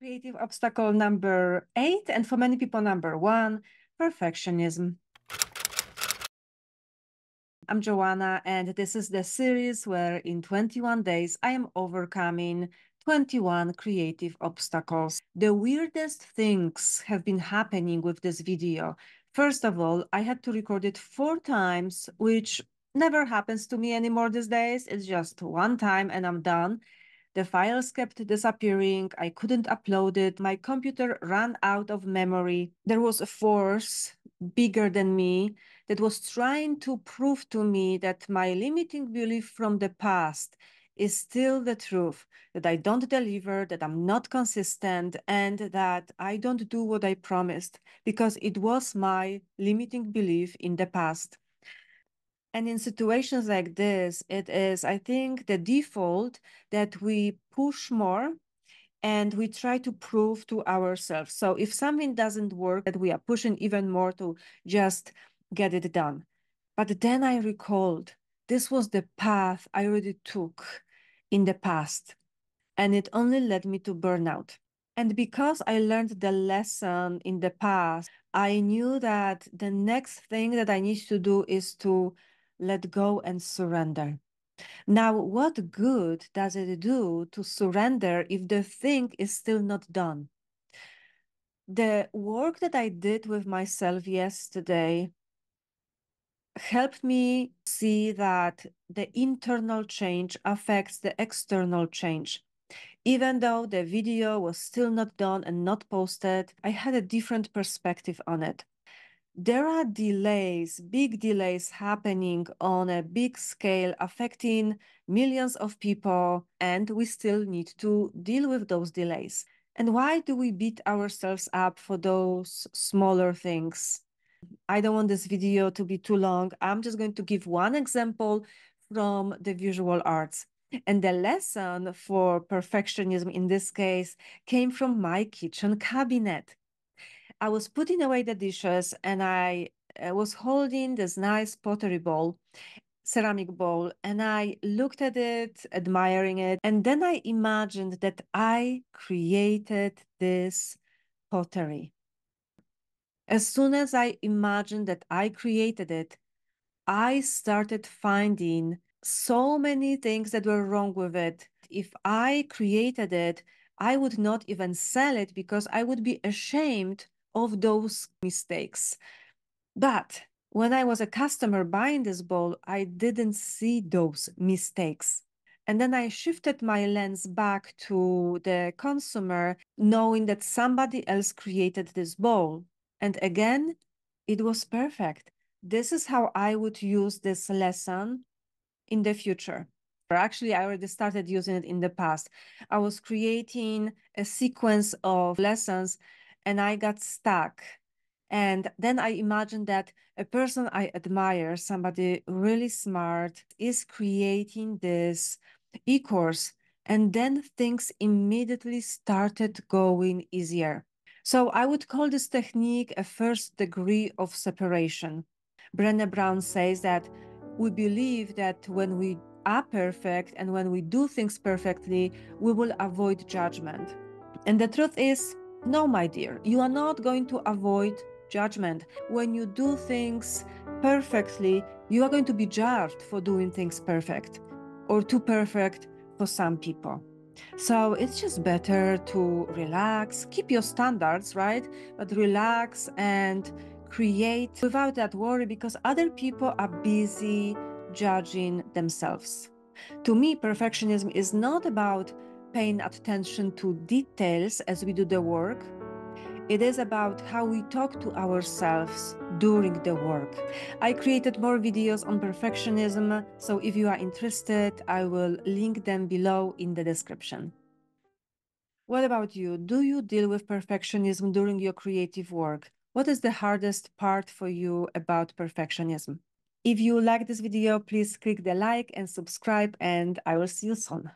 Creative obstacle number eight, and for many people, number one, perfectionism. I'm Joanna, and this is the series where in 21 days I am overcoming 21 creative obstacles. The weirdest things have been happening with this video. First of all, I had to record it four times, which never happens to me anymore these days. It's just one time and I'm done. The files kept disappearing. I couldn't upload it. My computer ran out of memory. There was a force bigger than me that was trying to prove to me that my limiting belief from the past is still the truth, that I don't deliver, that I'm not consistent, and that I don't do what I promised because it was my limiting belief in the past. And in situations like this, it is, I think, the default that we push more and we try to prove to ourselves. So if something doesn't work, that we are pushing even more to just get it done. But then I recalled this was the path I already took in the past, and it only led me to burnout. And because I learned the lesson in the past, I knew that the next thing that I need to do is to let go and surrender. Now, what good does it do to surrender if the thing is still not done? The work that I did with myself yesterday helped me see that the internal change affects the external change. Even though the video was still not done and not posted, I had a different perspective on it there are delays, big delays happening on a big scale, affecting millions of people, and we still need to deal with those delays. And why do we beat ourselves up for those smaller things? I don't want this video to be too long. I'm just going to give one example from the visual arts. And the lesson for perfectionism in this case came from my kitchen cabinet. I was putting away the dishes and I uh, was holding this nice pottery bowl, ceramic bowl, and I looked at it, admiring it. And then I imagined that I created this pottery. As soon as I imagined that I created it, I started finding so many things that were wrong with it. If I created it, I would not even sell it because I would be ashamed of those mistakes. But when I was a customer buying this bowl, I didn't see those mistakes. And then I shifted my lens back to the consumer, knowing that somebody else created this bowl. And again, it was perfect. This is how I would use this lesson in the future. Or actually, I already started using it in the past. I was creating a sequence of lessons and I got stuck. And then I imagined that a person I admire, somebody really smart, is creating this e-course. And then things immediately started going easier. So I would call this technique a first degree of separation. Brené Brown says that we believe that when we are perfect and when we do things perfectly, we will avoid judgment. And the truth is, no, my dear, you are not going to avoid judgment. When you do things perfectly, you are going to be judged for doing things perfect or too perfect for some people. So it's just better to relax, keep your standards, right? But relax and create without that worry because other people are busy judging themselves. To me, perfectionism is not about paying attention to details as we do the work. It is about how we talk to ourselves during the work. I created more videos on perfectionism, so if you are interested, I will link them below in the description. What about you? Do you deal with perfectionism during your creative work? What is the hardest part for you about perfectionism? If you like this video, please click the like and subscribe, and I will see you soon.